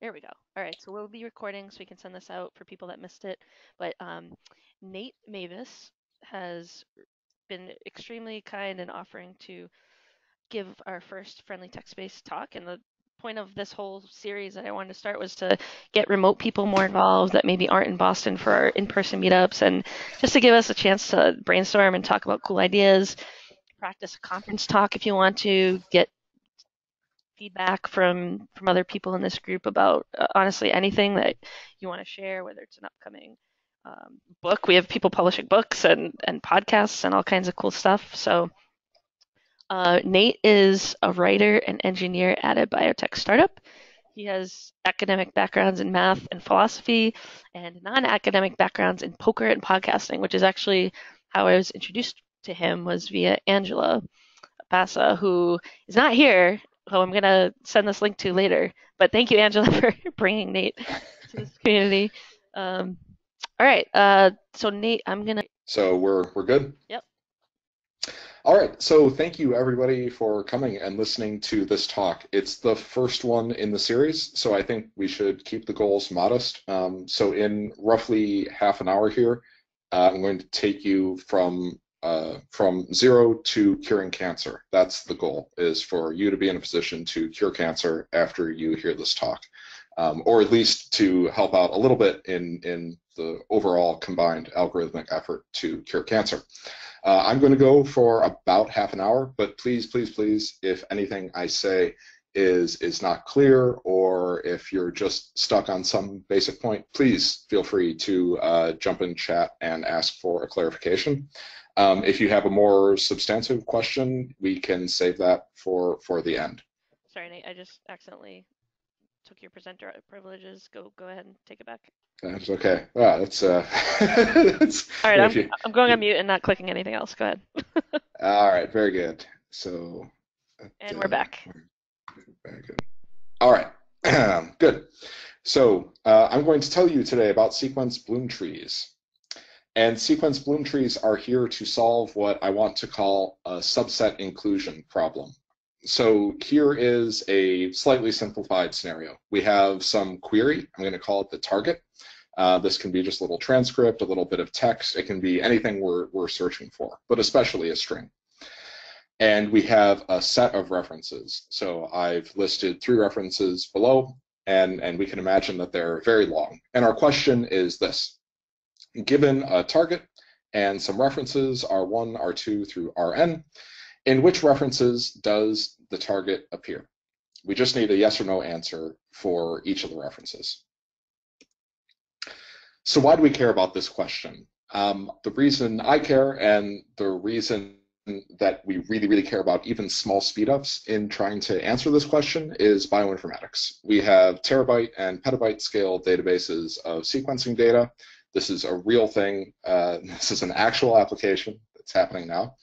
There we go. All right, so we'll be recording so we can send this out for people that missed it. But um, Nate Meyvis has been extremely kind in offering to give our first Friendly Tech Space talk. And the point of this whole series that I wanted to start was to get remote people more involved that maybe aren't in Boston for our in-person meetups, and just to give us a chance to brainstorm and talk about cool ideas. Practice a conference talk if you want to get feedback from from other people in this group about uh, honestly anything that you want to share, whether it's an upcoming um, book. We have people publishing books and and podcasts and all kinds of cool stuff. So. Uh, Nate is a writer and engineer at a biotech startup. He has academic backgrounds in math and philosophy and non academic backgrounds in poker and podcasting, which is actually how I was introduced to him was via Angela Bassa, who is not here who I'm going to send this link to later. But thank you, Angela, for bringing Nate to this community. Um, all right. Uh, so Nate, I'm gonna. So we're we're good. Yep. All right. So thank you everybody for coming and listening to this talk. It's the first one in the series, so I think we should keep the goals modest. Um, so in roughly half an hour here, uh, I'm going to take you from uh, from zero to curing cancer. That's the goal, is for you to be in a position to cure cancer after you hear this talk, um, or at least to help out a little bit in, in the overall combined algorithmic effort to cure cancer. Uh, I'm going to go for about half an hour, but please, please, please, if anything I say is is not clear or if you're just stuck on some basic point, please feel free to uh, jump in chat and ask for a clarification. Um, if you have a more substantive question, we can save that for, for the end. Sorry, Nate, I just accidentally took your presenter privileges. Go go ahead and take it back. That's okay. Wow, that's uh. that's, All right, I'm, you, I'm going on mute and not clicking anything else. Go ahead. all right, very good. So. And uh, we're back. Very good. All right, good. So uh, I'm going to tell you today about sequence bloom trees. And sequence bloom trees are here to solve what I want to call a subset inclusion problem. So here is a slightly simplified scenario. We have some query, I'm going to call it the target. Uh, this can be just a little transcript, a little bit of text. It can be anything we're, we're searching for, but especially a string. And we have a set of references. So I've listed three references below, and, and we can imagine that they're very long. And our question is this given a target and some references, R1, R2 through Rn, in which references does the target appear? We just need a yes or no answer for each of the references. So why do we care about this question? Um, the reason I care and the reason that we really, really care about even small speedups in trying to answer this question is bioinformatics. We have terabyte and petabyte scale databases of sequencing data this is a real thing. Uh, this is an actual application that's happening now.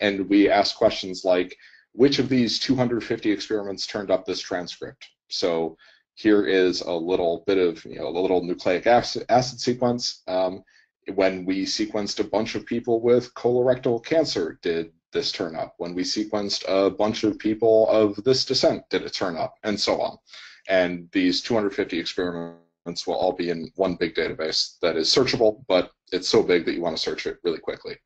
And we ask questions like, which of these 250 experiments turned up this transcript? So here is a little bit of, you know, a little nucleic acid, acid sequence. Um, when we sequenced a bunch of people with colorectal cancer, did this turn up? When we sequenced a bunch of people of this descent, did it turn up? And so on. And these 250 experiments will all be in one big database that is searchable, but it's so big that you want to search it really quickly.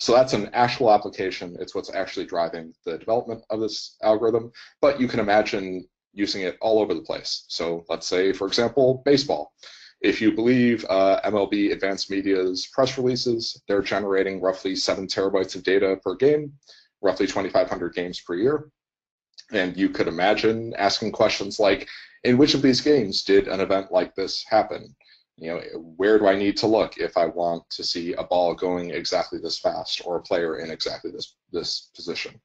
So that's an actual application. It's what's actually driving the development of this algorithm, but you can imagine using it all over the place. So let's say, for example, baseball. If you believe uh, MLB Advanced Media's press releases, they're generating roughly seven terabytes of data per game, roughly 2,500 games per year. And you could imagine asking questions like, in which of these games did an event like this happen? You know, where do I need to look if I want to see a ball going exactly this fast or a player in exactly this, this position?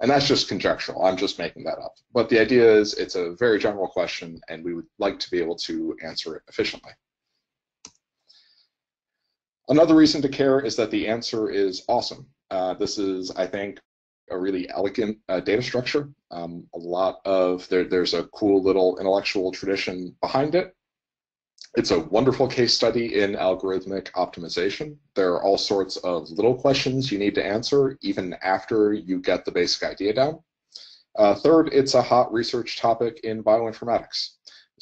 And that's just conjectural. I'm just making that up. But the idea is it's a very general question, and we would like to be able to answer it efficiently. Another reason to care is that the answer is awesome. Uh, this is, I think, a really elegant uh, data structure. Um, a lot of there, there's a cool little intellectual tradition behind it. It's a wonderful case study in algorithmic optimization. There are all sorts of little questions you need to answer even after you get the basic idea down. Uh, third, it's a hot research topic in bioinformatics.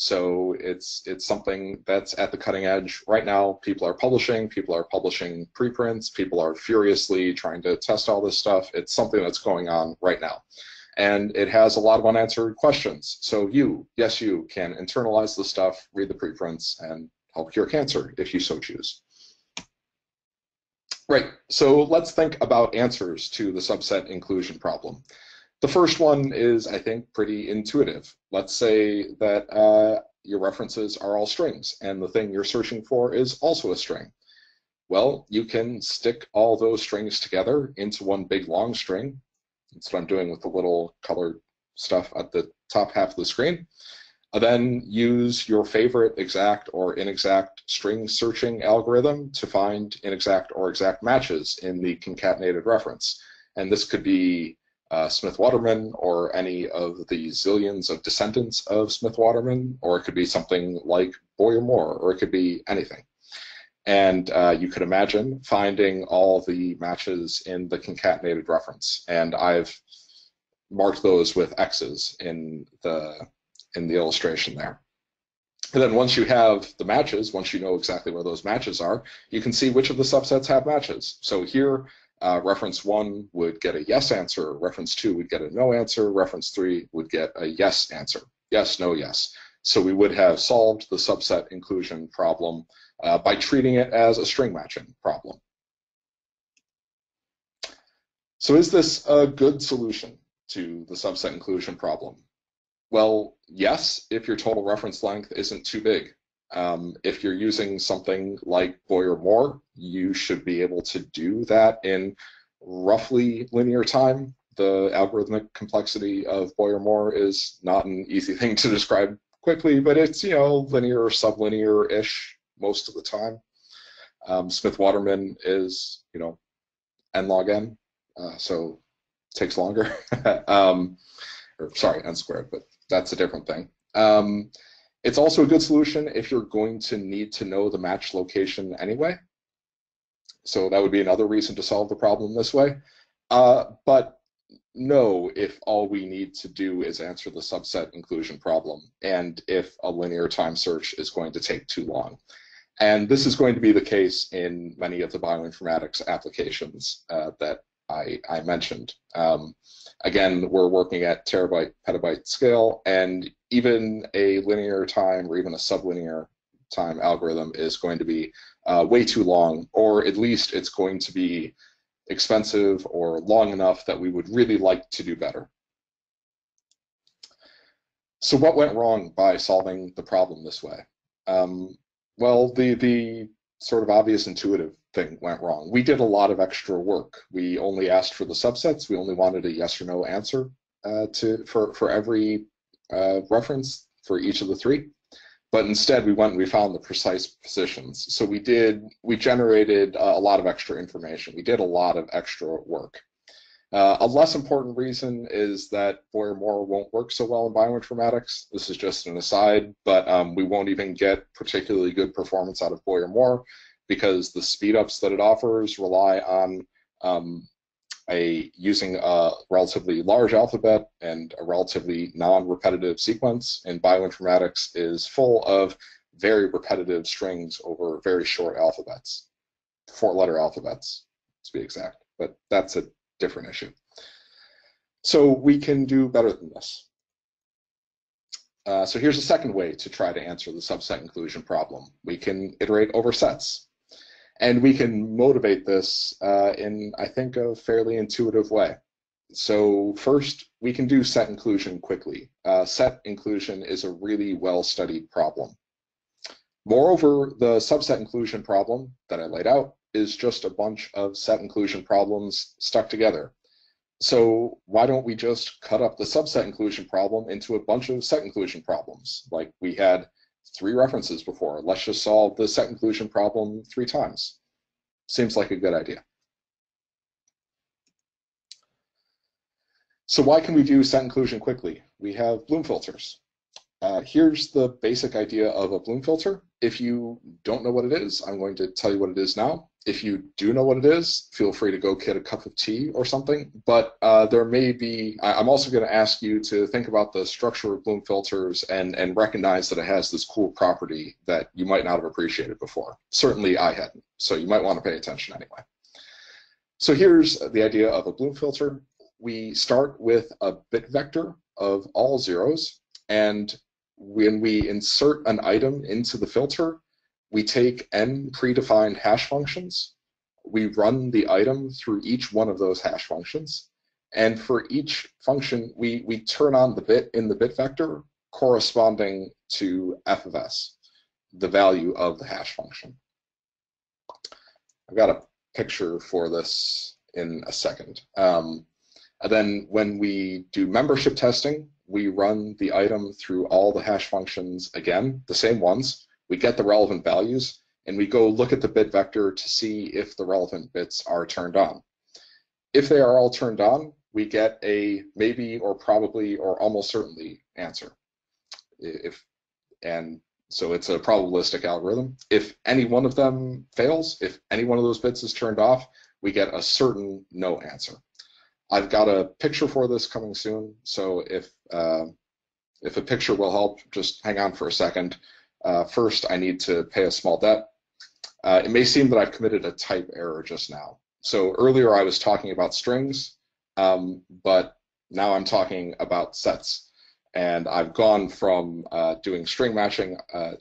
So it's it's something that's at the cutting edge right now. People are publishing, people are publishing preprints, people are furiously trying to test all this stuff. It's something that's going on right now. And it has a lot of unanswered questions. So you, yes, you can internalize the stuff, read the preprints, and help cure cancer if you so choose. Right, so let's think about answers to the subset inclusion problem. The first one is, I think, pretty intuitive. Let's say that uh, your references are all strings, and the thing you're searching for is also a string. Well, you can stick all those strings together into one big long string. That's what I'm doing with the little colored stuff at the top half of the screen. Then use your favorite exact or inexact string searching algorithm to find inexact or exact matches in the concatenated reference. And this could be uh, Smith-Waterman or any of the zillions of descendants of Smith-Waterman, or it could be something like Boyer-Moore, or it could be anything. And uh, you could imagine finding all the matches in the concatenated reference. And I've marked those with X's in the, in the illustration there. And then once you have the matches, once you know exactly where those matches are, you can see which of the subsets have matches. So here uh, reference one would get a yes answer, reference two would get a no answer, reference three would get a yes answer. Yes, no, yes. So we would have solved the subset inclusion problem uh, by treating it as a string matching problem. So is this a good solution to the subset inclusion problem? Well, yes, if your total reference length isn't too big. Um, if you're using something like Boyer-Moore, you should be able to do that in roughly linear time. The algorithmic complexity of Boyer-Moore is not an easy thing to describe quickly, but it's, you know, linear or sublinear-ish most of the time. Um, Smith-Waterman is, you know, n log n, uh, so takes longer. um, or sorry, n squared, but that's a different thing. Um, it's also a good solution if you're going to need to know the match location anyway. So that would be another reason to solve the problem this way. Uh, but no, if all we need to do is answer the subset inclusion problem, and if a linear time search is going to take too long. And this is going to be the case in many of the bioinformatics applications uh, that I, I mentioned. Um, again, we're working at terabyte, petabyte scale, and even a linear time or even a sublinear time algorithm is going to be uh, way too long, or at least it's going to be expensive or long enough that we would really like to do better. So what went wrong by solving the problem this way? Um, well, the, the sort of obvious intuitive thing went wrong. We did a lot of extra work. We only asked for the subsets. We only wanted a yes or no answer uh, to for for every uh, reference for each of the three. But instead, we went and we found the precise positions. So we did we generated uh, a lot of extra information. We did a lot of extra work. Uh, a less important reason is that Boyer-Moore won't work so well in bioinformatics. This is just an aside, but um, we won't even get particularly good performance out of Boyer-Moore because the speedups that it offers rely on um, a using a relatively large alphabet and a relatively non-repetitive sequence. And bioinformatics is full of very repetitive strings over very short alphabets, four-letter alphabets to be exact. But that's a different issue. So we can do better than this. Uh, so here's a second way to try to answer the subset inclusion problem. We can iterate over sets. And we can motivate this uh, in, I think, a fairly intuitive way. So first, we can do set inclusion quickly. Uh, set inclusion is a really well-studied problem. Moreover, the subset inclusion problem that I laid out is just a bunch of set inclusion problems stuck together. So why don't we just cut up the subset inclusion problem into a bunch of set inclusion problems like we had three references before. Let's just solve the set inclusion problem three times. Seems like a good idea. So why can we do set inclusion quickly? We have Bloom filters. Uh, here's the basic idea of a Bloom filter. If you don't know what it is, I'm going to tell you what it is now. If you do know what it is, feel free to go get a cup of tea or something. But uh, there may be, I, am also going to ask you to think about the structure of Bloom filters and, and recognize that it has this cool property that you might not have appreciated before. Certainly I hadn't, so you might want to pay attention anyway. So here's the idea of a Bloom filter. We start with a bit vector of all zeros, and when we insert an item into the filter, we take n predefined hash functions, we run the item through each one of those hash functions, and for each function, we, we turn on the bit in the bit vector corresponding to f of s, the value of the hash function. I've got a picture for this in a second. Um, and then when we do membership testing, we run the item through all the hash functions again, the same ones, we get the relevant values, and we go look at the bit vector to see if the relevant bits are turned on. If they are all turned on, we get a maybe or probably or almost certainly answer. If and so it's a probabilistic algorithm. If any one of them fails, if any one of those bits is turned off, we get a certain no answer. I've got a picture for this coming soon, so if uh, if a picture will help, just hang on for a second. Uh, first, I need to pay a small debt. Uh, it may seem that I've committed a type error just now. So earlier I was talking about strings, um, but now I'm talking about sets. And I've gone from uh, doing string matching uh,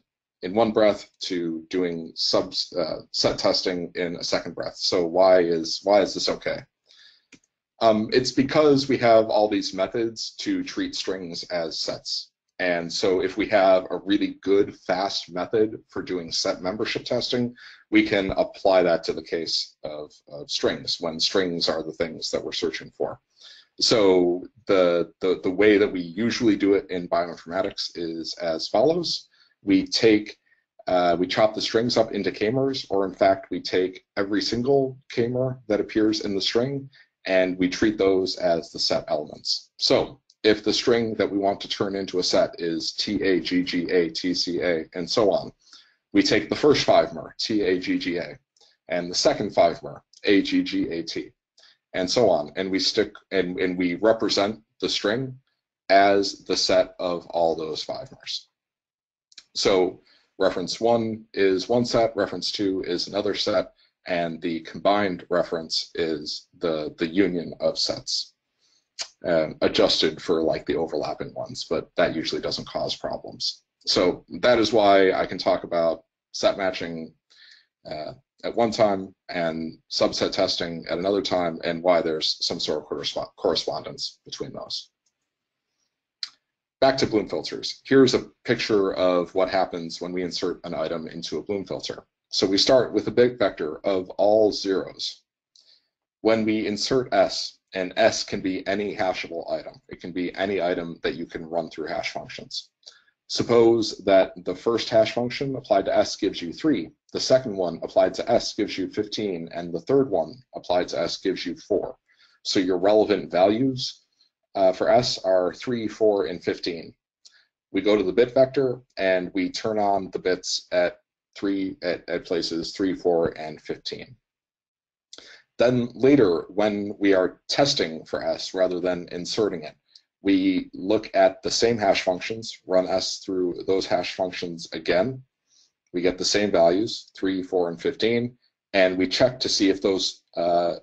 in one breath to doing sub uh, set testing in a second breath. So why is why is this okay? Um, it's because we have all these methods to treat strings as sets. And so if we have a really good, fast method for doing set membership testing, we can apply that to the case of, of strings when strings are the things that we're searching for. So the, the, the way that we usually do it in bioinformatics is as follows. We take, uh, we chop the strings up into k-mers, or in fact, we take every single k-mer that appears in the string and we treat those as the set elements. So if the string that we want to turn into a set is T-A-G-G-A, T-C-A, and so on, we take the first five mer, T-A-G-G-A, and the second five mer, A-G-G-A-T, and so on. And we stick and, and we represent the string as the set of all those five mers. So reference one is one set, reference two is another set, and the combined reference is the, the union of sets um, adjusted for like the overlapping ones, but that usually doesn't cause problems. So that is why I can talk about set matching uh, at one time and subset testing at another time and why there's some sort of correspondence between those. Back to Bloom filters. Here's a picture of what happens when we insert an item into a Bloom filter. So we start with a bit vector of all zeros. When we insert S, and S can be any hashable item. It can be any item that you can run through hash functions. Suppose that the first hash function applied to S gives you 3, the second one applied to S gives you 15, and the third one applied to S gives you 4. So your relevant values uh, for S are 3, 4, and 15. We go to the bit vector and we turn on the bits at three at, at places 3, 4, and 15. Then later, when we are testing for S rather than inserting it, we look at the same hash functions, run S through those hash functions again. We get the same values, 3, 4, and 15, and we check to see if those, uh,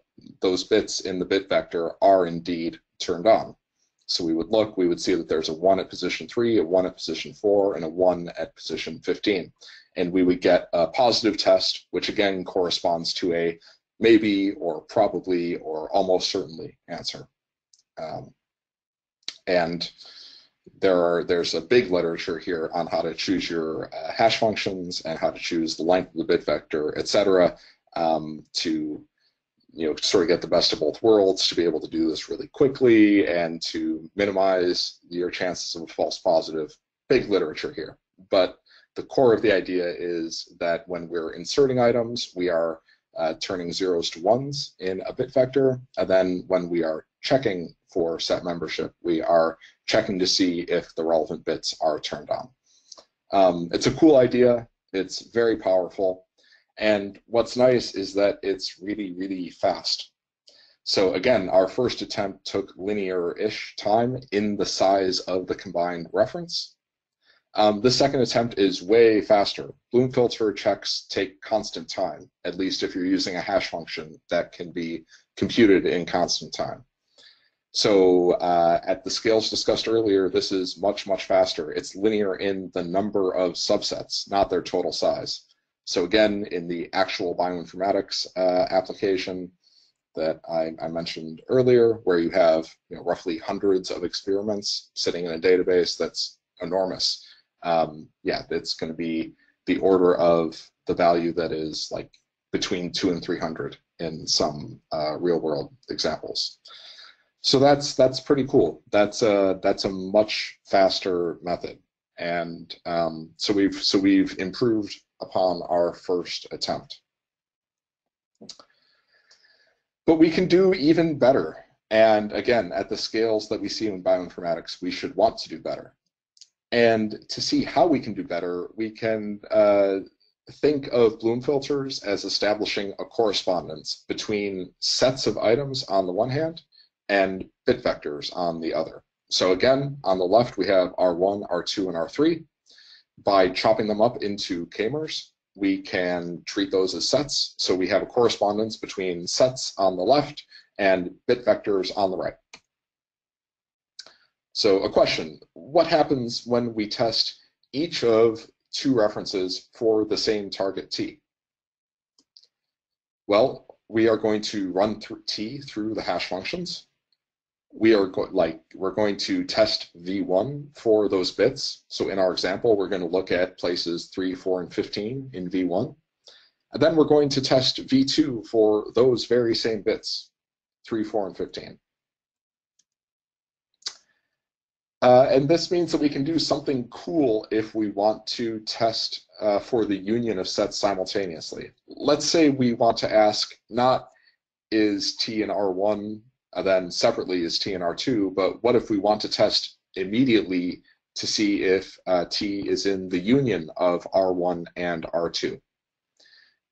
those bits in the bit vector are indeed turned on. So we would look, we would see that there's a 1 at position 3, a 1 at position 4, and a 1 at position 15. And we would get a positive test, which again corresponds to a maybe or probably or almost certainly answer. Um, and there are there's a big literature here on how to choose your uh, hash functions and how to choose the length of the bit vector, etc., um, to you know sort of get the best of both worlds to be able to do this really quickly and to minimize your chances of a false positive. Big literature here, but the core of the idea is that when we're inserting items, we are uh, turning zeros to ones in a bit vector. And then when we are checking for set membership, we are checking to see if the relevant bits are turned on. Um, it's a cool idea. It's very powerful. And what's nice is that it's really, really fast. So again, our first attempt took linear-ish time in the size of the combined reference. Um, the second attempt is way faster. Bloom filter checks take constant time, at least if you're using a hash function that can be computed in constant time. So uh, at the scales discussed earlier, this is much, much faster. It's linear in the number of subsets, not their total size. So again, in the actual bioinformatics uh, application that I, I, mentioned earlier, where you have you know, roughly hundreds of experiments sitting in a database that's enormous, um, yeah, it's going to be the order of the value that is like between two and 300 in some uh, real world examples. So that's that's pretty cool. That's a that's a much faster method, and um, so we've so we've improved upon our first attempt. But we can do even better. And again, at the scales that we see in bioinformatics, we should want to do better. And to see how we can do better, we can uh, think of Bloom filters as establishing a correspondence between sets of items on the one hand and bit vectors on the other. So again, on the left, we have R1, R2, and R3. By chopping them up into k-mers, we can treat those as sets. So we have a correspondence between sets on the left and bit vectors on the right. So a question, what happens when we test each of two references for the same target T? Well, we are going to run through T through the hash functions we are go- like we're going to test v1 for those bits. So in our example, we're going to look at places 3, 4, and 15 in v1. And then we're going to test v2 for those very same bits, 3, 4, and 15. Uh, and this means that we can do something cool if we want to test uh, for the union of sets simultaneously. Let's say we want to ask not is T and R1 and then separately is T and R2. But what if we want to test immediately to see if uh, T is in the union of R1 and R2?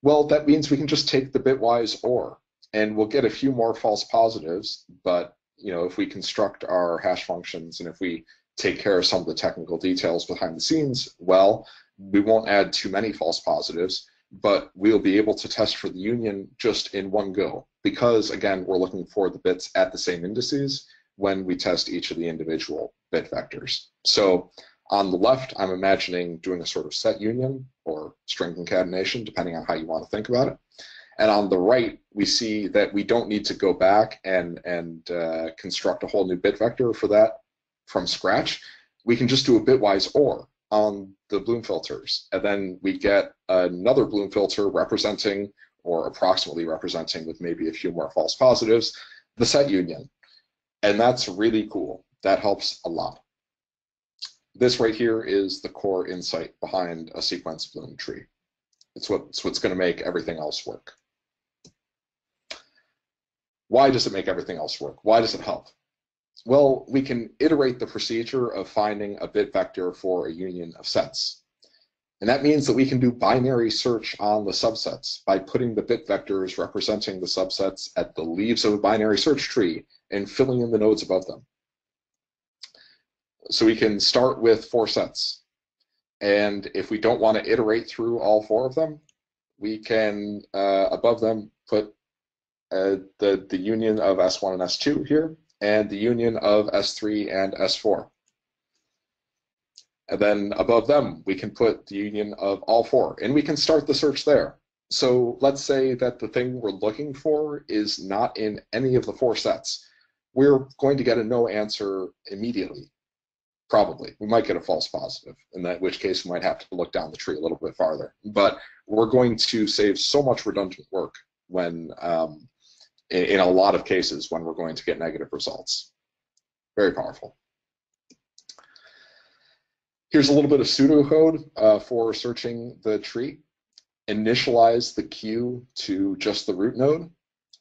Well, that means we can just take the bitwise OR, and we'll get a few more false positives. But you know, if we construct our hash functions and if we take care of some of the technical details behind the scenes, well, we won't add too many false positives, but we'll be able to test for the union just in one go because again, we're looking for the bits at the same indices when we test each of the individual bit vectors. So on the left, I'm imagining doing a sort of set union or string concatenation, depending on how you want to think about it. And on the right, we see that we don't need to go back and, and uh, construct a whole new bit vector for that from scratch. We can just do a bitwise OR on the Bloom filters. And then we get another Bloom filter representing or approximately representing with maybe a few more false positives, the set union. And that's really cool. That helps a lot. This right here is the core insight behind a sequence bloom tree. It's, what, it's what's going to make everything else work. Why does it make everything else work? Why does it help? Well, we can iterate the procedure of finding a bit vector for a union of sets. And that means that we can do binary search on the subsets by putting the bit vectors representing the subsets at the leaves of a binary search tree and filling in the nodes above them. So we can start with four sets. And if we don't want to iterate through all four of them, we can, uh, above them, put uh, the, the union of S1 and S2 here, and the union of S3 and S4. And then above them, we can put the union of all four, and we can start the search there. So let's say that the thing we're looking for is not in any of the four sets. We're going to get a no answer immediately, probably. We might get a false positive, in that which case we might have to look down the tree a little bit farther. But we're going to save so much redundant work when, um, in, in a lot of cases, when we're going to get negative results. Very powerful. Here's a little bit of pseudocode uh, for searching the tree. Initialize the queue to just the root node.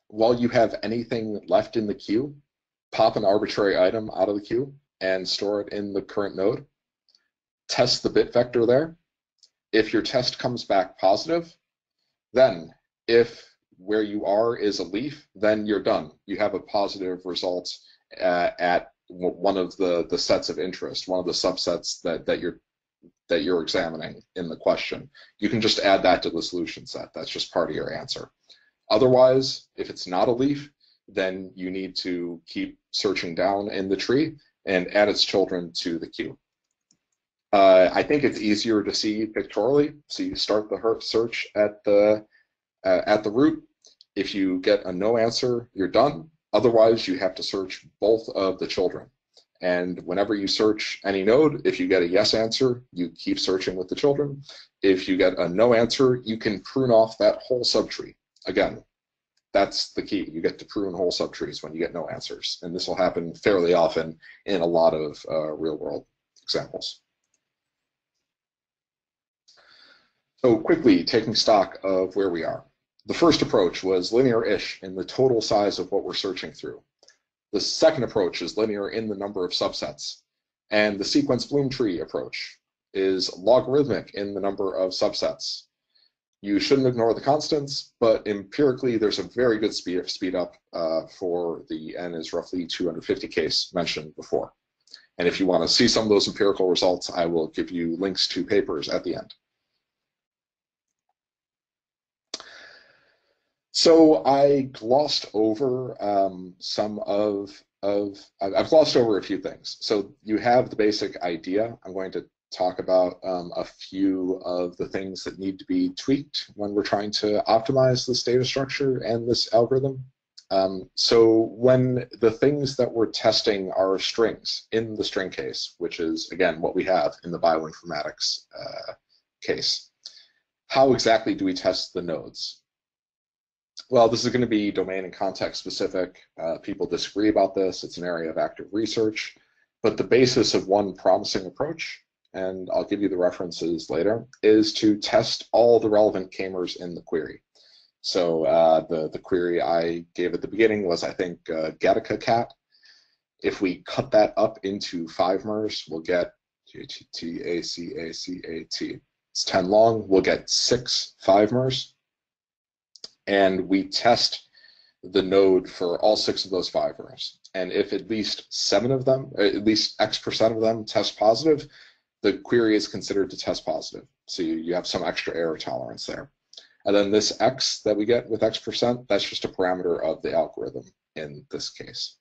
While you have anything left in the queue, pop an arbitrary item out of the queue and store it in the current node. Test the bit vector there. If your test comes back positive, Then, if where you are is a leaf, then you're done. You have a positive result uh, at one of the, the sets of interest, one of the subsets that, that you're that you're examining in the question. You can just add that to the solution set. That's just part of your answer. Otherwise, if it's not a leaf, then you need to keep searching down in the tree and add its children to the queue. Uh, I think it's easier to see pictorially. So you start the search at the uh, at the root. If you get a no answer, you're done. Otherwise, you have to search both of the children. And whenever you search any node, if you get a yes answer, you keep searching with the children. If you get a no answer, you can prune off that whole subtree. Again, that's the key. You get to prune whole subtrees when you get no answers. And this will happen fairly often in a lot of uh, real world examples. So quickly taking stock of where we are. The first approach was linear-ish in the total size of what we're searching through. The second approach is linear in the number of subsets. And the sequence bloom tree approach is logarithmic in the number of subsets. You shouldn't ignore the constants, but empirically, there's a very good speed, speed up uh, for the n is roughly 250 case mentioned before. And if you want to see some of those empirical results, I will give you links to papers at the end. So I glossed over um, some of of I've glossed over a few things. So you have the basic idea. I'm going to talk about um, a few of the things that need to be tweaked when we're trying to optimize this data structure and this algorithm. Um, so when the things that we're testing are strings in the string case, which is again what we have in the bioinformatics uh, case, how exactly do we test the nodes? Well, this is going to be domain and context specific. Uh, people disagree about this. It's an area of active research. But the basis of one promising approach, and I'll give you the references later, is to test all the relevant k-mers in the query. So uh, the, the query I gave at the beginning was, I think, uh, Gattaca cat. If we cut that up into five mers, we'll get G-T-T-A-C-A-C-A-T. It's 10 long. We'll get six five mers and we test the node for all six of those five rows. And if at least seven of them, uh, at least X percent of them test positive, the query is considered to test positive. So you, you have some extra error tolerance there. And then this X that we get with X percent, that's just a parameter of the algorithm in this case.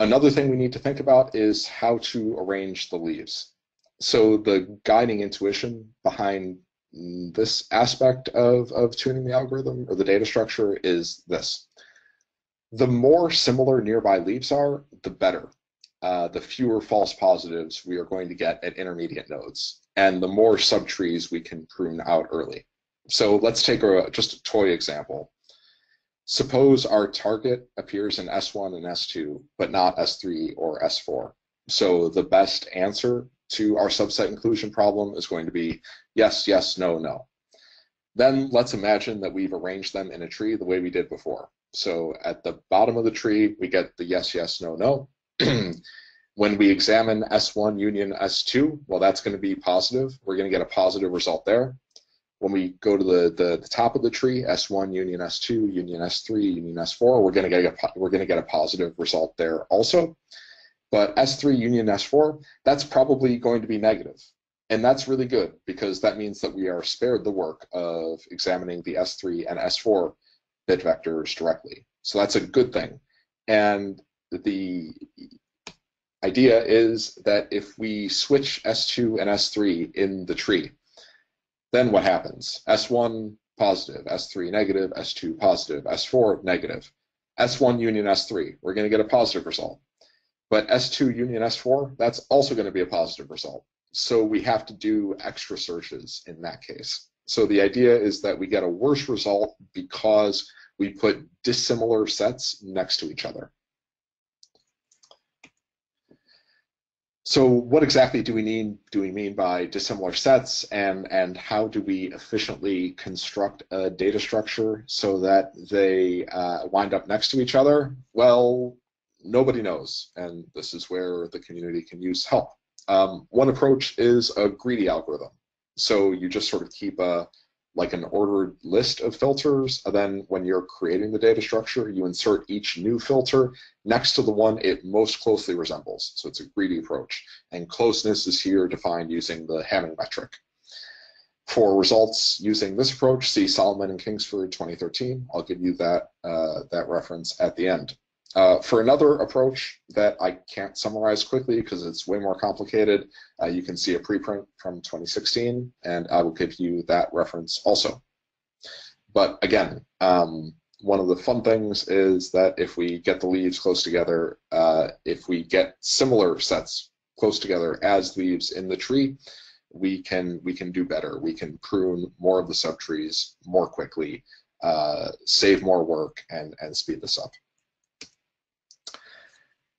Another thing we need to think about is how to arrange the leaves. So the guiding intuition behind this aspect of, of tuning the algorithm or the data structure is this. The more similar nearby leaves are, the better. Uh, the fewer false positives we are going to get at intermediate nodes, and the more subtrees we can prune out early. So let's take a, just a toy example. Suppose our target appears in S1 and S2, but not S3 or S4. So the best answer to our subset inclusion problem is going to be yes, yes, no, no. Then let's imagine that we've arranged them in a tree the way we did before. So at the bottom of the tree, we get the yes, yes, no, no. when we examine S1 union S2, well, that's going to be positive. We're going to get a positive result there. When we go to the, the, the top of the tree, S1 union S2, union S3, union S4, we're going to get a, we're going to get a positive result there also. But S3 union S4, that's probably going to be negative. And that's really good because that means that we are spared the work of examining the S3 and S4 bit vectors directly. So that's a good thing. And the idea is that if we switch S2 and S3 in the tree, then what happens? S1 positive, S3 negative, S2 positive, S4 negative. S1 union S3, we're going to get a positive result. But S2 union S4, that's also going to be a positive result. So we have to do extra searches in that case. So the idea is that we get a worse result because we put dissimilar sets next to each other. So what exactly do we mean do we mean by dissimilar sets and and how do we efficiently construct a data structure so that they uh, wind up next to each other? Well, nobody knows, and this is where the community can use help. Um, one approach is a greedy algorithm. So you just sort of keep a like an ordered list of filters. And then when you're creating the data structure, you insert each new filter next to the one it most closely resembles. So it's a greedy approach. And closeness is here defined using the Hamming metric. For results using this approach, see Solomon and Kingsford 2013. I'll give you that, uh, that reference at the end. Uh, for another approach that I can't summarize quickly because it's way more complicated, uh, you can see a preprint from 2016, and I will give you that reference also. But again, um, one of the fun things is that if we get the leaves close together, uh, if we get similar sets close together as leaves in the tree, we can we can do better. We can prune more of the subtrees more quickly, uh, save more work, and and speed this up.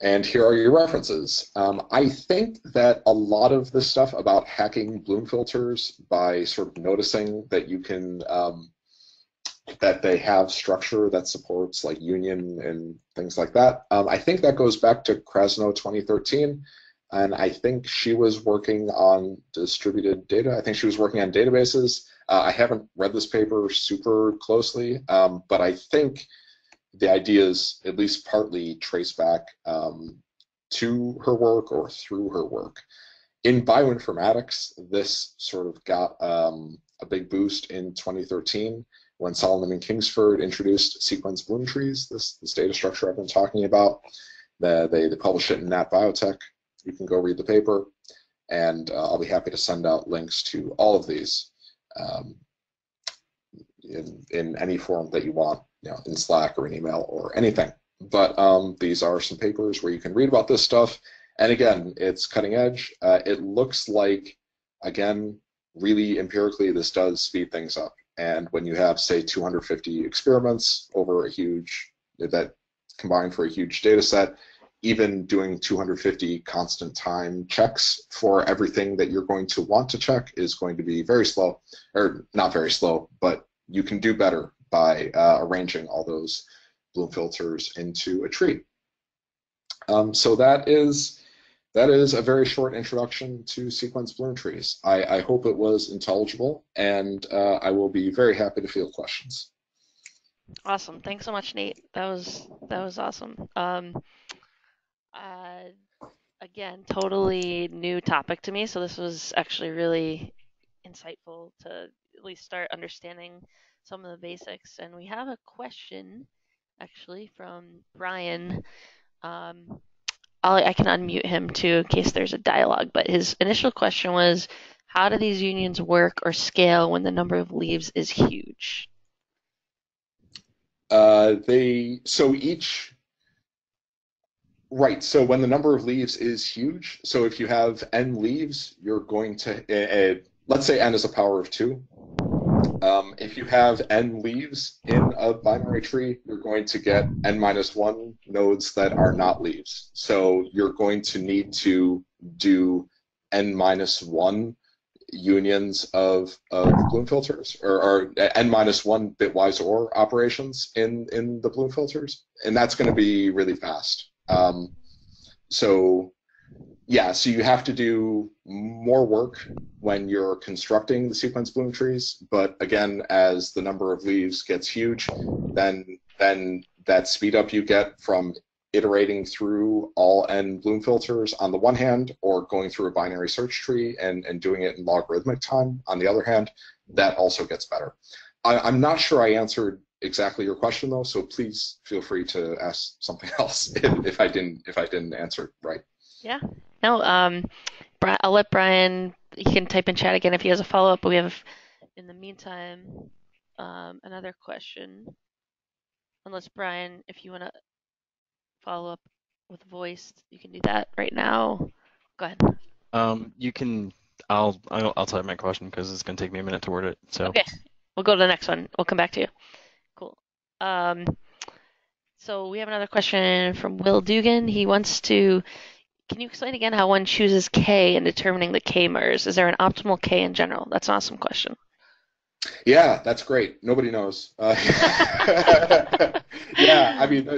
And here are your references. Um, I think that a lot of the stuff about hacking bloom filters by sort of noticing that you can, um, that they have structure that supports like union and things like that. Um, I think that goes back to Krasno 2013. And I think she was working on distributed data. I think she was working on databases. Uh, I haven't read this paper super closely, um, but I think the ideas at least partly trace back um, to her work or through her work. In bioinformatics, this sort of got um, a big boost in 2013 when Solomon and Kingsford introduced sequence bloom trees, this, this data structure I've been talking about. The, they, they published it in Nat Biotech. You can go read the paper, and uh, I'll be happy to send out links to all of these um, in, in any form that you want you know, in Slack or an email or anything. But um, these are some papers where you can read about this stuff. And again, it's cutting edge. Uh, it looks like, again, really empirically, this does speed things up. And when you have, say, 250 experiments over a huge, that combined for a huge data set, even doing 250 constant time checks for everything that you're going to want to check is going to be very slow, or not very slow, but you can do better by uh, arranging all those bloom filters into a tree. Um, so that is that is a very short introduction to sequence bloom trees. I, I hope it was intelligible, and uh, I will be very happy to field questions. Awesome. Thanks so much, Nate. That was that was awesome. Um, uh, again, totally new topic to me, so this was actually really insightful to at least start understanding some of the basics. And we have a question actually from Brian. Um, i can unmute him too in case there's a dialogue. But his initial question was, how do these unions work or scale when the number of leaves is huge? Uh, they so each right. So when the number of leaves is huge, so if you have n leaves, you're going to uh, let's say n is a power of two. Um, if you have n leaves in a binary tree, you're going to get n minus one nodes that are not leaves. So you're going to need to do n minus one unions of, of bloom filters or, or n minus one bitwise OR operations in, in the bloom filters. And that's going to be really fast. Um, so yeah, so you have to do more work when you're constructing the sequence bloom trees. But again, as the number of leaves gets huge, then then that speed up you get from iterating through all n bloom filters on the one hand, or going through a binary search tree and, and doing it in logarithmic time on the other hand, that also gets better. I, am not sure I answered exactly your question though, so please feel free to ask something else if, if I didn't if I didn't answer right. Yeah, no, um, I'll let Brian. He can type in chat again if he has a follow up. But we have, in the meantime, um, another question. Unless Brian, if you want to follow up with voice, you can do that right now. Go ahead. Um, you can. I'll I'll, I'll type my question because it's gonna take me a minute to word it. So okay, we'll go to the next one. We'll come back to you. Cool. Um, so we have another question from Will Dugan. He wants to can you explain again how one chooses K in determining the K-mers? Is there an optimal K in general? That's an awesome question. Yeah, that's great. Nobody knows. Uh, yeah, I mean,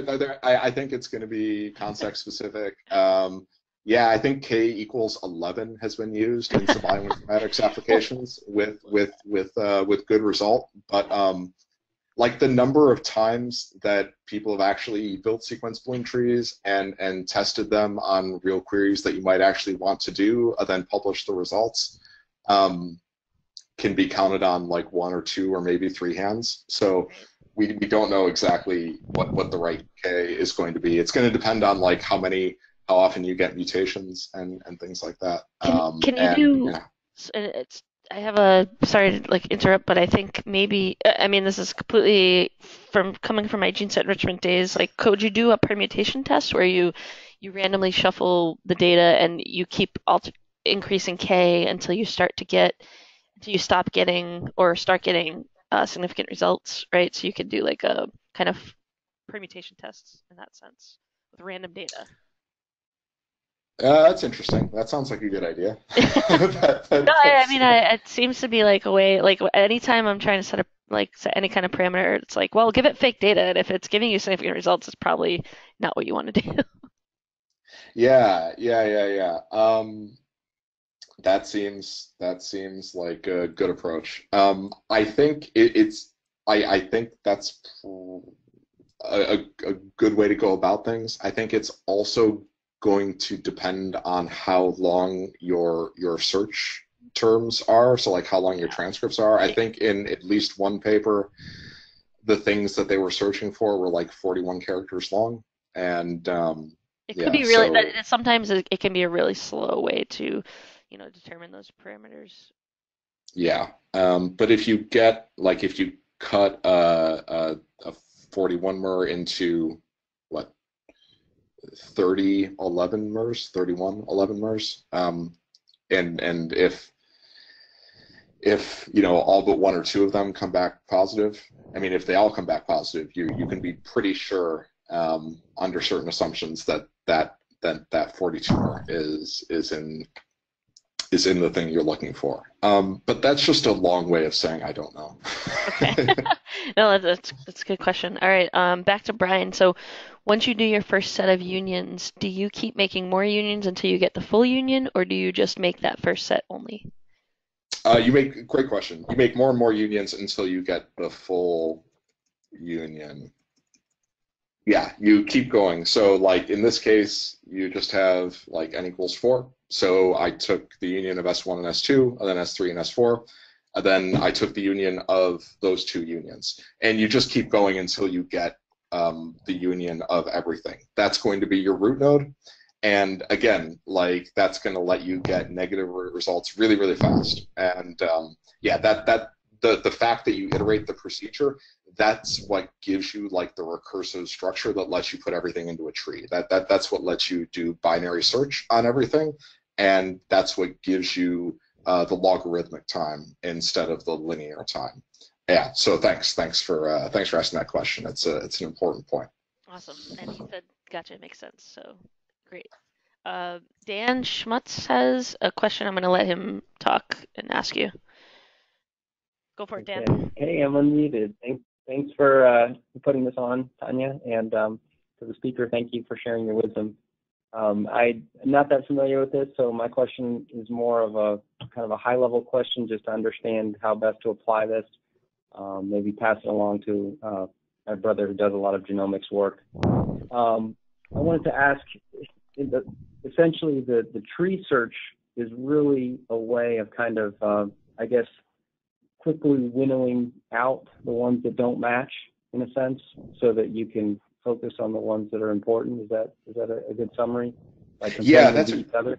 I, I think it's going to be context specific. Um, Yeah, I think k equals 11 has been used in some bioinformatics applications with with with uh, with good result. But um, like the number of times that people have actually built sequence bloom trees and and tested them on real queries that you might actually want to do, and then publish the results, um, can be counted on like one or two or maybe three hands. So we, we don't know exactly what, what the right K is going to be. It's going to depend on like how many, how often you get mutations and, and things like that. Can, Um, can you and, do? yeah. I have a sorry to like interrupt, but I think maybe I mean this is completely from coming from my gene set enrichment days. Like, could you do a permutation test where you you randomly shuffle the data and you keep alter increasing k until you start to get until you stop getting or start getting uh, significant results, right? So you could do like a kind of permutation tests in that sense with random data. Uh, that's interesting. That sounds like a good idea. That- that- No, I, I mean, I, it seems to be like a way, like anytime I'm trying to set up, like set any kind of parameter, it's like, well, give it fake data, and if it's giving you significant results, it's probably not what you want to do. Yeah, yeah, yeah, yeah. Um, that seems that seems like a good approach. Um, I think it, it's I I think that's a, a a good way to go about things. I think it's also going to depend on how long your your search terms are, so like how long your transcripts are. I think in at least one paper, the things that they were searching for were like 41 characters long, and um, It Yeah, could be really, so- that, sometimes it, it can be a really slow way to, you know, determine those parameters. Yeah, um, but if you get like if you cut a, a, a 41 mer into 30 11 mers 31 11 mers. Um, and and if if you know all but one or two of them come back positive I mean if they all come back positive you you can be pretty sure um, under certain assumptions that that that that 42 mer is is in is in the thing you're looking for. Um, but that's just a long way of saying I don't know. Okay. No, that's, that's that's a good question. All right, um, back to Brian. So, once you do your first set of unions, do you keep making more unions until you get the full union, or do you just make that first set only? uh, you make great question. You make more and more unions until you get the full union. Yeah, you keep going. So like in this case, you just have like n equals four. So I took the union of S1 and S2, and then S3 and S4. And then I took the union of those two unions. And you just keep going until you get um, the union of everything. That's going to be your root node. And again, like that's going to let you get negative results really, really fast. And um, yeah, that that the the fact that you iterate the procedure, that's what gives you like the recursive structure that lets you put everything into a tree. That that that's what lets you do binary search on everything, and that's what gives you uh, the logarithmic time instead of the linear time. Yeah. So thanks, thanks for uh, thanks for asking that question. It's a it's an important point. Awesome. And he said, gotcha, makes sense. So great. Uh, Dan Schmutz has a question. I'm going to let him talk and ask you. Go for it, Dan. Okay. Hey, I'm unmuted. Thanks, thanks for uh, putting this on, Tanya, and um, to the speaker, thank you for sharing your wisdom. Um, I'm not that familiar with this, so my question is more of a kind of a high-level question, just to understand how best to apply this. Um, maybe pass it along to uh, my brother who does a lot of genomics work. Um, I wanted to ask, the, essentially, the the tree search is really a way of kind of, uh, I guess, quickly winnowing out the ones that don't match in a sense so that you can focus on the ones that are important is that is that a, a good summary like Yeah, that's a- other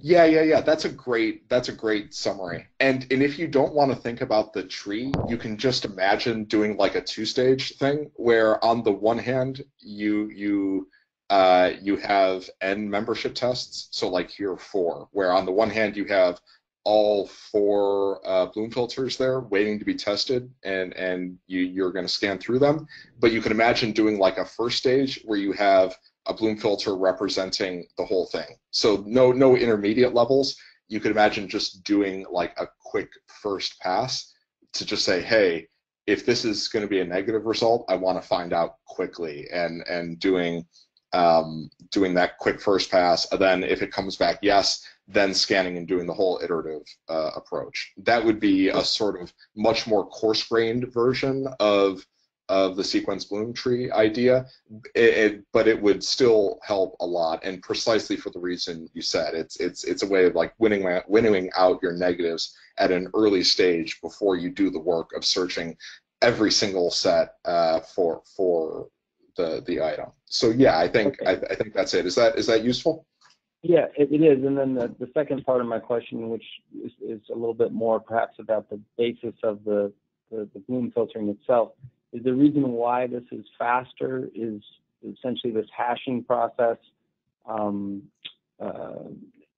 Yeah, yeah, yeah. That's a great that's a great summary. And and if you don't want to think about the tree, you can just imagine doing like a two-stage thing where on the one hand you you uh, you have n membership tests. So like here four, where on the one hand you have all four uh, Bloom filters there waiting to be tested, and and you you're going to scan through them. But you can imagine doing like a first stage where you have a Bloom filter representing the whole thing. So no no intermediate levels. You could imagine just doing like a quick first pass to just say, hey, if this is going to be a negative result, I want to find out quickly, and and doing um, doing that quick first pass, and then if it comes back yes, then scanning and doing the whole iterative uh, approach. That would be a sort of much more coarse-grained version of of the sequence bloom tree idea, it, it, but it would still help a lot, and precisely for the reason you said. It's it's it's a way of like winning winnowing out your negatives at an early stage before you do the work of searching every single set uh, for for the the item. So yeah, I think okay. I, I, think that's it. Is that is that useful? Yeah, it, is. And then the, second part of my question, which is, a little bit more perhaps about the basis of the, bloom filtering itself, is the reason why this is faster is essentially this hashing process. Um, uh,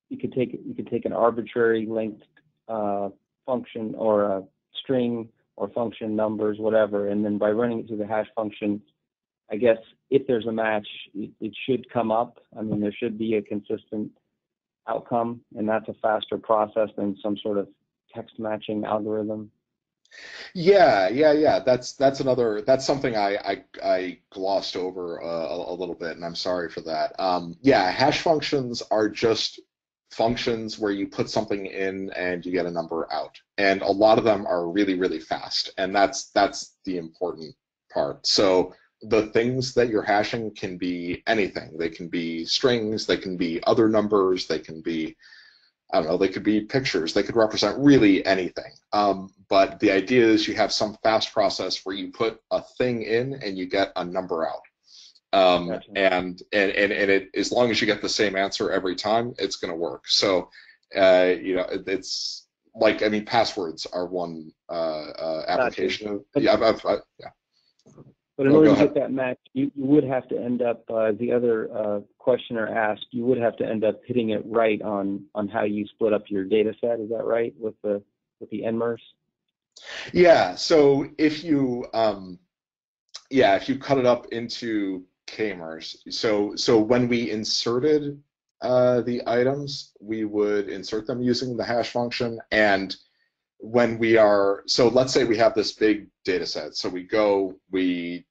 you could take you could take an arbitrary length uh, function or a string or function numbers, whatever, and then by running it through the hash function, I guess if there's a match, it, should come up. I mean, there should be a consistent outcome, and that's a faster process than some sort of text matching algorithm. Yeah, yeah, yeah. That's that's another. That's something I I, I glossed over uh, a, a, little bit, and I'm sorry for that. Um, yeah, hash functions are just functions where you put something in and you get a number out, and a lot of them are really really fast, and that's that's the important part. So the things that you're hashing can be anything. They can be strings, they can be other numbers, they can be I don't know, they could be pictures, they could represent really anything. Um, but the idea is you have some fast process where you put a thing in and you get a number out. Um, gotcha. and, and, and, and it, as long as you get the same answer every time, it's going to work. So, uh, you know, it, it's like, I mean, passwords are one uh, uh, application. Gotcha. Of, yeah, I've, I've, I, yeah. But in oh, order to get that match, you, you would have to end up, uh, the other uh, questioner asked, you would have to end up hitting it right on, on how you split up your data set. Is that right with the, with the NMERS? Yeah. So if you, um, yeah, if you cut it up into k-mers, so so when we inserted uh, the items, we would insert them using the hash function, and when we are, so let's say we have this big data set. So we go, we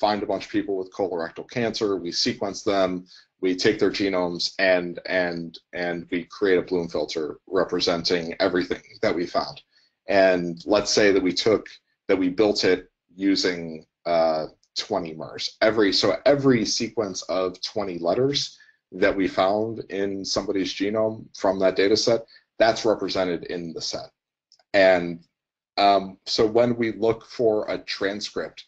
find a bunch of people with colorectal cancer, we sequence them, we take their genomes, and and and we create a bloom filter representing everything that we found. And let's say that we took that we built it using uh, 20 MERS. Every so every sequence of 20 letters that we found in somebody's genome from that data set, that's represented in the set. And um, so when we look for a transcript,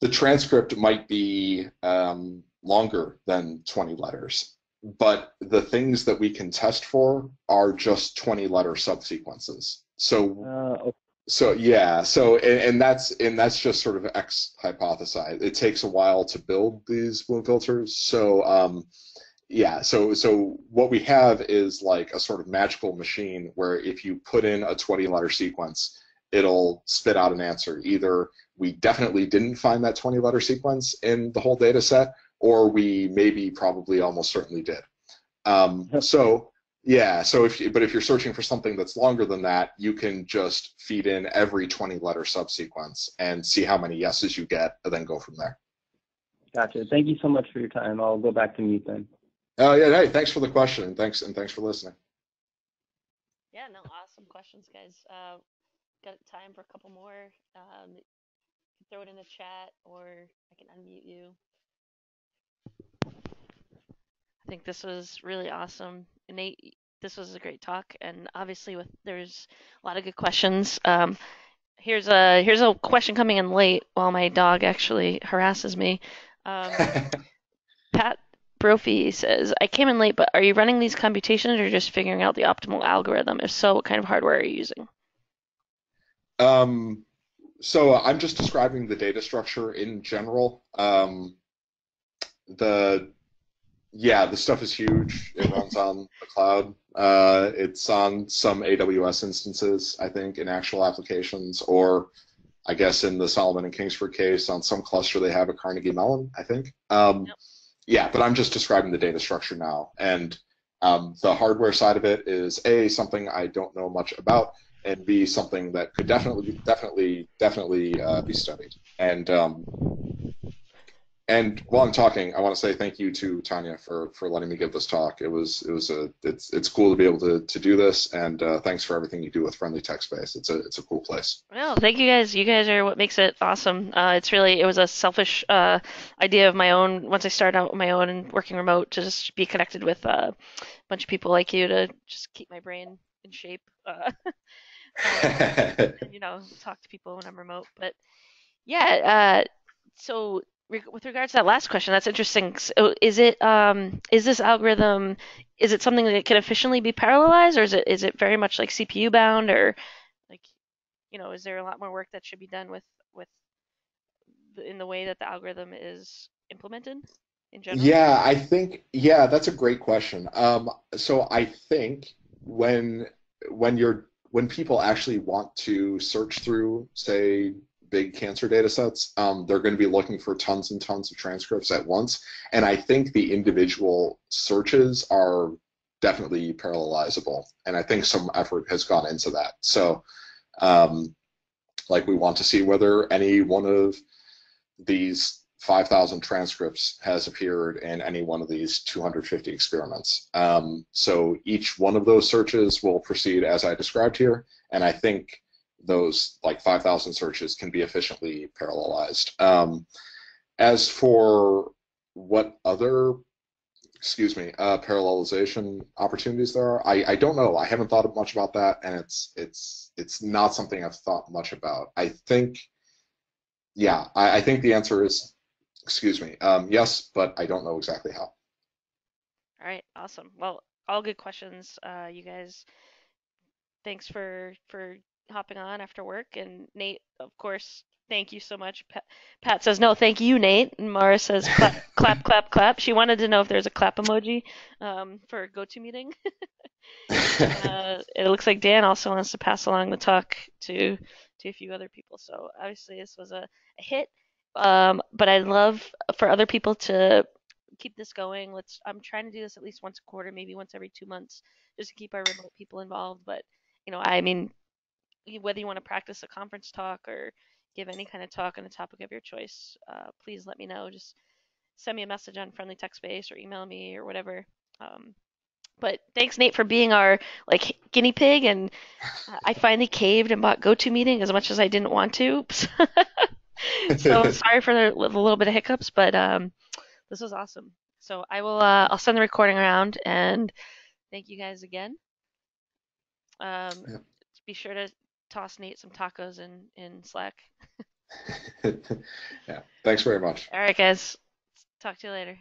the transcript might be um, longer than 20 letters, but the things that we can test for are just 20 letter subsequences. So, uh, so yeah, so and, and, that's and that's just sort of X hypothesized. It takes a while to build these bloom filters, so um, yeah, so so what we have is like a sort of magical machine where if you put in a 20 letter sequence, it'll spit out an answer. Either we definitely didn't find that 20 letter sequence in the whole data set, or we maybe probably almost certainly did. Um, so yeah, so if you, but if you're searching for something that's longer than that, you can just feed in every 20 letter subsequence and see how many yeses you get, and then go from there. Gotcha. Thank you so much for your time. I'll go back to mute then. Oh yeah, hey, thanks for the question, and thanks and thanks for listening. Yeah, no, awesome questions, guys. Uh, got time for a couple more. Um, throw it in the chat, or I can unmute you. I think this was really awesome. Nate, this was a great talk, and obviously, with there's a lot of good questions. Um, here's a here's a question coming in late while my dog actually harasses me. Um, Pat Brophy says, I came in late, but are you running these computations or just figuring out the optimal algorithm? If so, what kind of hardware are you using? Um, so I'm just describing the data structure in general. Um, the yeah, the stuff is huge. It runs on the cloud. Uh, it's on some AWS instances, I think, in actual applications, or I guess in the Solomon and Kingsford case, on some cluster they have at Carnegie Mellon, I think. Um, yep yeah, but I'm just describing the data structure now. And um, the hardware side of it is A, something I don't know much about, and B, something that could definitely, definitely, definitely uh, be studied. And um, and while I'm talking, I want to say thank you to Tanya for for letting me give this talk. It was it was a it's it's cool to be able to to do this, and uh, thanks for everything you do with Friendly Tech Space. It's a it's a cool place. Well, thank you guys. You guys are what makes it awesome. Uh, it's really it was a selfish uh, idea of my own. Once I started out with my own and working remote, to just be connected with uh, a bunch of people like you to just keep my brain in shape. Uh, and, you know, talk to people when I'm remote. But yeah, uh, so with regards to that last question, that's interesting. So is it um, is this algorithm is it something that can efficiently be parallelized, or is it is it very much like CPU bound, or like you know, is there a lot more work that should be done with with in the way that the algorithm is implemented in general? Yeah, I think yeah, that's a great question. Um, so I think when when you're when people actually want to search through, say, big cancer data sets, um, they're going to be looking for tons and tons of transcripts at once. And I think the individual searches are definitely parallelizable. And I think some effort has gone into that. So, um, like, we want to see whether any one of these 5,000 transcripts has appeared in any one of these 250 experiments. Um, so each one of those searches will proceed as I described here, and I think those like 5,000 searches can be efficiently parallelized. Um, as for what other, excuse me, uh, parallelization opportunities there are, I, I don't know. I haven't thought much about that, and it's it's it's not something I've thought much about. I think, yeah, I, I think the answer is excuse me. Um, yes, but I don't know exactly how. All right, awesome. Well, all good questions. Uh, you guys, thanks for for hopping on after work. And Nate, of course, thank you so much. Pat, Pat says no, thank you, Nate. And Mara says clap, clap, clap, clap. She wanted to know if there's a clap emoji um, for GoToMeeting. uh, it looks like Dan also wants to pass along the talk to to a few other people. So obviously this was a, a hit. Um, but I'd love for other people to keep this going. Let's. I'm trying to do this at least once a quarter, maybe once every two months, just to keep our remote people involved. But you know, I mean, whether you want to practice a conference talk or give any kind of talk on a topic of your choice, uh, please let me know. Just send me a message on Friendly Tech Space or email me or whatever. Um, but thanks, Nate, for being our like guinea pig. And I finally caved and bought GoToMeeting as much as I didn't want to. so sorry for the, the, little bit of hiccups, but um, this was awesome. So I will uh, I'll send the recording around and thank you guys again. Um, yeah. Be sure to toss Nate some tacos in in Slack. yeah. Thanks very much. All right, guys. Talk to you later.